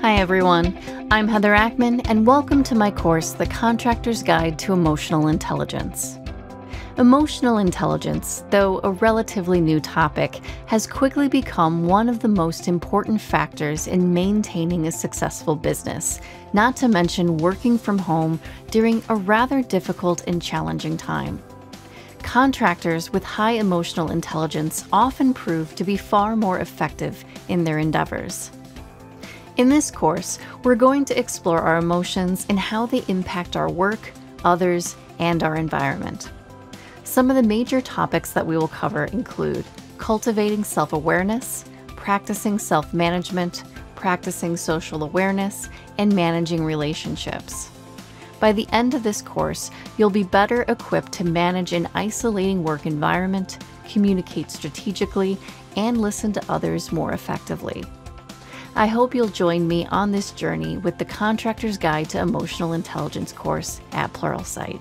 Hi, everyone. I'm Heather Ackmann, and welcome to my course, The Contractor's Guide to Emotional Intelligence. Emotional intelligence, though a relatively new topic, has quickly become one of the most important factors in maintaining a successful business, not to mention working from home during a rather difficult and challenging time. Contractors with high emotional intelligence often prove to be far more effective in their endeavors. In this course, we're going to explore our emotions and how they impact our work, others, and our environment. Some of the major topics that we will cover include cultivating self awareness, practicing self management, practicing social awareness, and managing relationships. By the end of this course, you'll be better equipped to manage an isolating work environment, communicate strategically, and listen to others more effectively. I hope you'll join me on this journey with the Contractor's Guide to Emotional Intelligence course at Pluralsight.